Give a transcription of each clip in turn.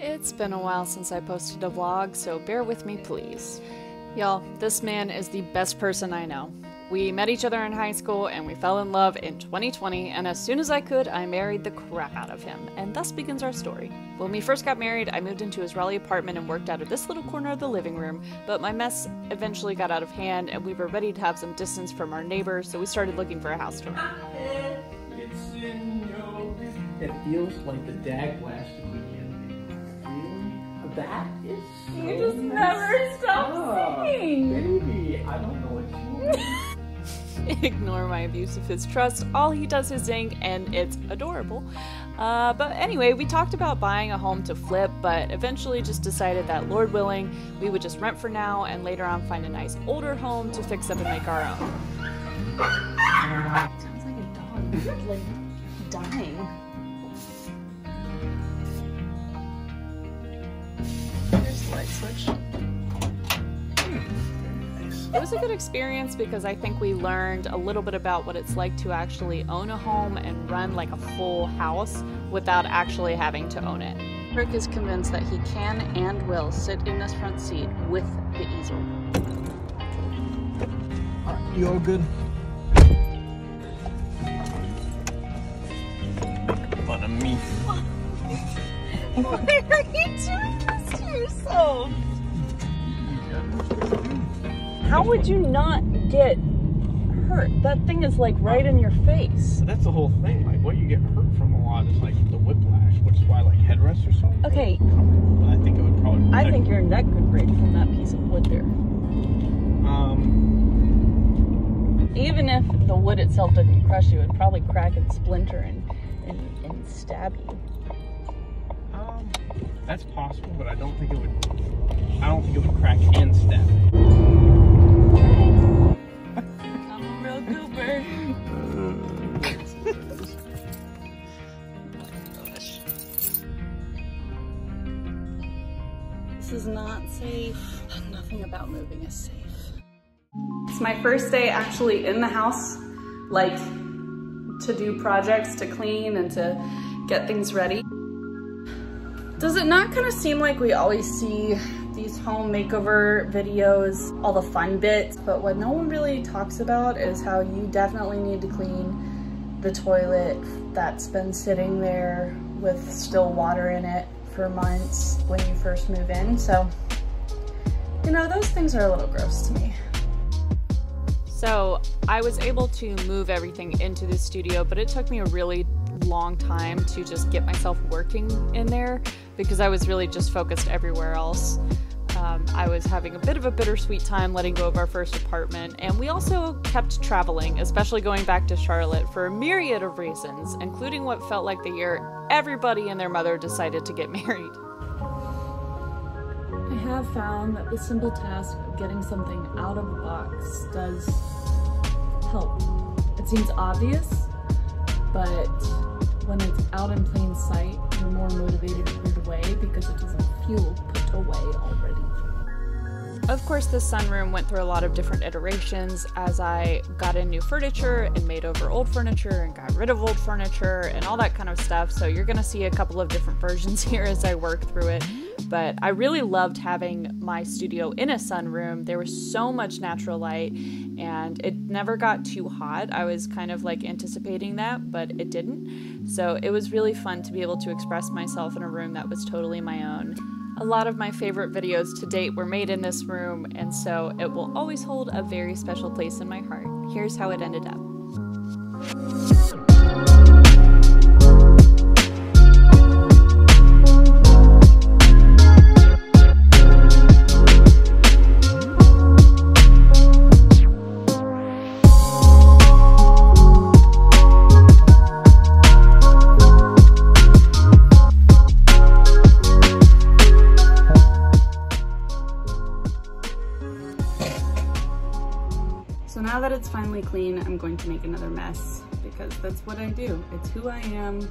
It's been a while since I posted a vlog, so bear with me please. Y'all, this man is the best person I know. We met each other in high school and we fell in love in 2020, and as soon as I could, I married the crap out of him, and thus begins our story. When we first got married, I moved into his Raleigh apartment and worked out of this little corner of the living room, but my mess eventually got out of hand and we were ready to have some distance from our neighbors, so we started looking for a house to rent. In. It feels like the dag last weekend. Really? That is so You just never stop up. singing. Baby, I don't know what you Ignore my abuse of his trust. All he does is sing, and it's adorable. Uh, but anyway, we talked about buying a home to flip, but eventually just decided that, Lord willing, we would just rent for now and later on find a nice older home to fix up and make our own. Sounds like a dog, like dying. There's the light switch. Hmm, it was a good experience because I think we learned a little bit about what it's like to actually own a home and run like a full house without actually having to own it. Rick is convinced that he can and will sit in this front seat with the easel. You all good? Fun of me. Why are you doing yourself? How would you not get hurt? That thing is like right in your face. That's the whole thing. Like, what you get hurt from a lot is like the whiplash, which is why like headrests or something. Okay, I think it would probably. I think your neck could break from that piece of wood there. Um. Even if the wood itself didn't crush you, it would probably crack and splinter and, and, and stab you. That's possible, but I don't think it would. I don't think it would crack and stab me. I'm a real goober. This is not safe. Nothing about moving is safe. It's my first day actually in the house, like to do projects, to clean and to get things ready. Does it not kind of seem like we always see these home makeover videos, all the fun bits, but what no one really talks about is how you definitely need to clean the toilet that's been sitting there with still water in it for months when you first move in. So, you know, those things are a little gross to me. So I was able to move everything into the studio, but it took me a really long time to just get myself working in there because I was really just focused everywhere else. Um, I was having a bit of a bittersweet time letting go of our first apartment, and we also kept traveling, especially going back to Charlotte for a myriad of reasons, including what felt like the year everybody and their mother decided to get married. I have found that the simple task of getting something out of a box does help. It seems obvious, but when it's out in plain sight, you're more motivated to put it away because it doesn't feel put away already. Of course, the sunroom went through a lot of different iterations as I got in new furniture and made over old furniture and got rid of old furniture and all that kind of stuff. So you're gonna see a couple of different versions here as I work through it. But I really loved having my studio in a sunroom. There was so much natural light and it never got too hot. I was kind of like anticipating that, but it didn't. So it was really fun to be able to express myself in a room that was totally my own. A lot of my favorite videos to date were made in this room, and so it will always hold a very special place in my heart. Here's how it ended up. So now that it's finally clean, I'm going to make another mess because that's what I do. It's who I am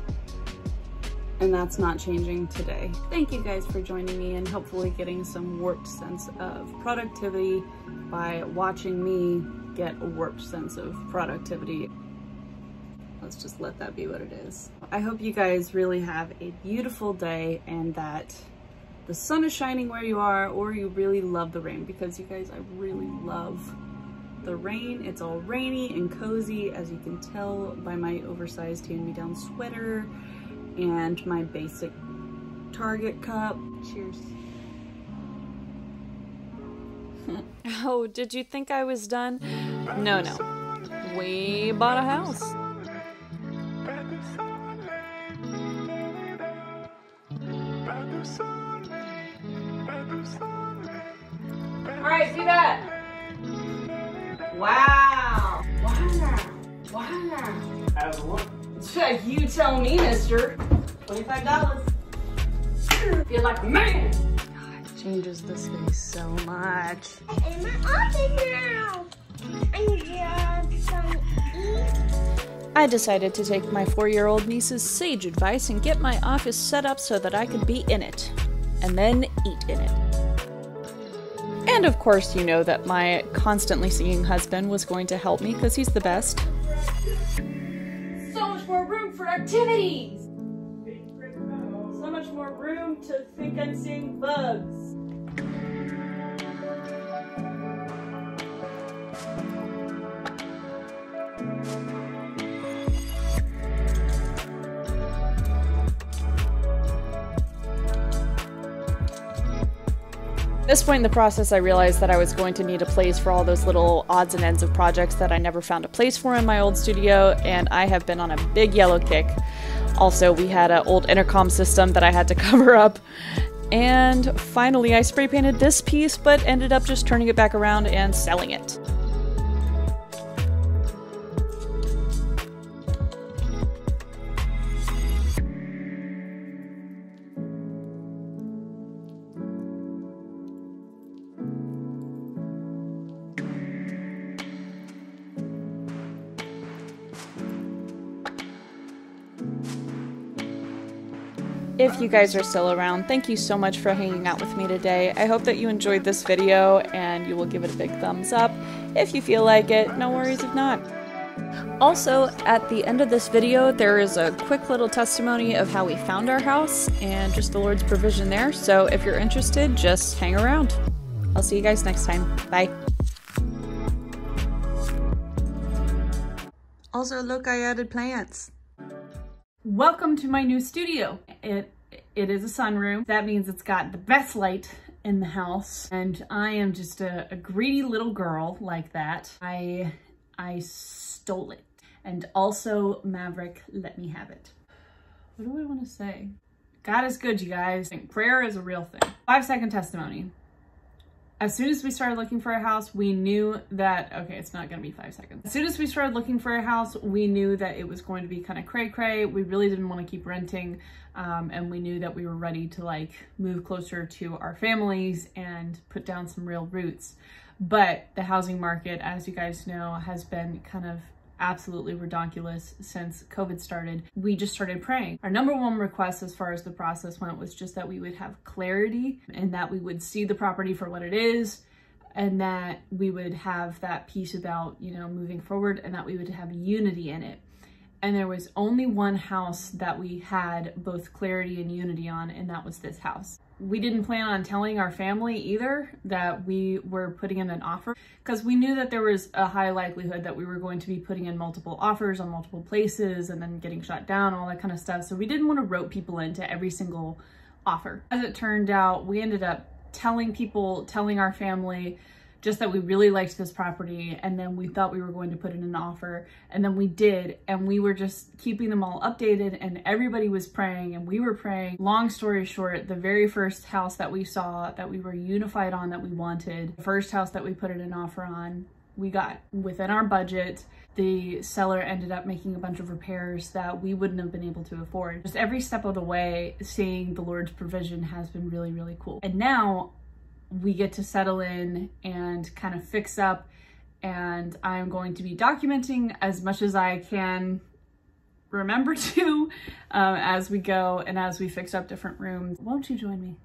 and that's not changing today. Thank you guys for joining me and hopefully getting some warped sense of productivity by watching me get a warped sense of productivity. Let's just let that be what it is. I hope you guys really have a beautiful day and that the sun is shining where you are or you really love the rain because you guys, I really love the rain. It's all rainy and cozy as you can tell by my oversized hand-me-down sweater and my basic Target cup. Cheers. Oh, did you think I was done? No, no. We bought a house. Alright, see that? Wow. Wow. Wow. How's it look? You tell me, mister. $25. Feel like a man. God, changes the space so much. I'm in my office now. I need to have some. I decided to take my four year old niece's sage advice and get my office set up so that I could be in it, and then eat in it. And of course, you know that my constantly singing husband was going to help me because he's the best. So much more room for activities. So much more room to think I'm seeing bugs. At this point in the process, I realized that I was going to need a place for all those little odds and ends of projects that I never found a place for in my old studio, and I have been on a big yellow kick. Also, we had an old intercom system that I had to cover up. And finally, I spray painted this piece, but ended up just turning it back around and selling it. If you guys are still around, thank you so much for hanging out with me today. I hope that you enjoyed this video and you will give it a big thumbs up. If you feel like it, no worries if not. Also, at the end of this video, there is a quick little testimony of how we found our house and just the Lord's provision there. So if you're interested, just hang around. I'll see you guys next time. Bye. Also, look, I added plants. Welcome to my new studio. It it is a sunroom. That means it's got the best light in the house. And I am just a, a greedy little girl like that. I I stole it. And also Maverick let me have it. What do I want to say? God is good, you guys. Prayer is a real thing. Five second testimony. As soon as we started looking for a house, we knew that, okay, it's not gonna be five seconds. As soon as we started looking for a house, we knew that it was going to be kind of cray cray. We really didn't wanna keep renting. Um, and we knew that we were ready to like move closer to our families and put down some real roots. But the housing market, as you guys know, has been kind of absolutely redonkulous since COVID started. We just started praying. Our number one request as far as the process went was just that we would have clarity and that we would see the property for what it is and that we would have that peace about, you know, moving forward and that we would have unity in it. And there was only one house that we had both clarity and unity on, and that was this house we didn't plan on telling our family either that we were putting in an offer because we knew that there was a high likelihood that we were going to be putting in multiple offers on multiple places and then getting shut down, all that kind of stuff. So we didn't want to rope people into every single offer. As it turned out, we ended up telling people, telling our family, just that we really liked this property and then we thought we were going to put in an offer and then we did and we were just keeping them all updated and everybody was praying and we were praying. Long story short, the very first house that we saw that we were unified on that we wanted, the first house that we put in an offer on, we got within our budget. The seller ended up making a bunch of repairs that we wouldn't have been able to afford. Just every step of the way, seeing the Lord's provision has been really, really cool. And now we get to settle in and kind of fix up and I'm going to be documenting as much as I can remember to um, as we go and as we fix up different rooms. Won't you join me?